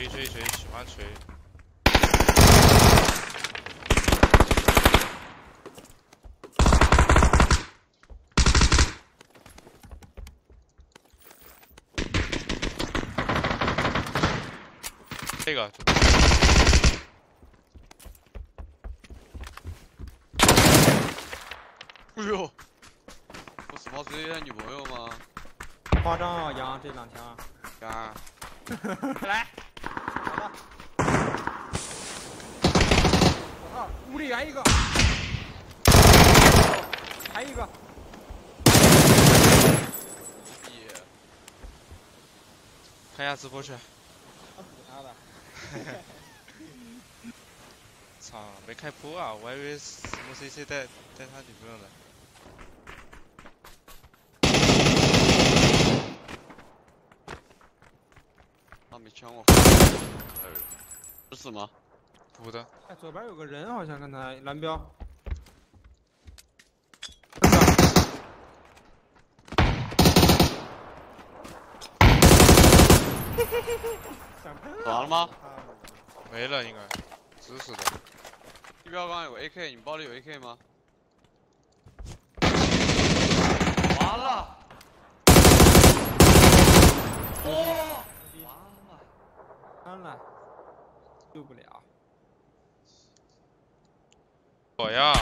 锤锤锤，喜欢锤。这个。哎呦！我是毛子的女朋友吗？夸张啊，杨这两枪。杨。来。好的。我操，屋里还一个。还一个。看下直播去。他的。操，没开播啊！我还以为什么 CC 带带他女朋友呢。他没抢我。不是吗？补的。哎，左边有个人，好像刚才蓝标。完了吗？没了，应该。死死的。地标刚有 AK，你包里有 AK 吗？完了！哇！完了！救不了。我呀。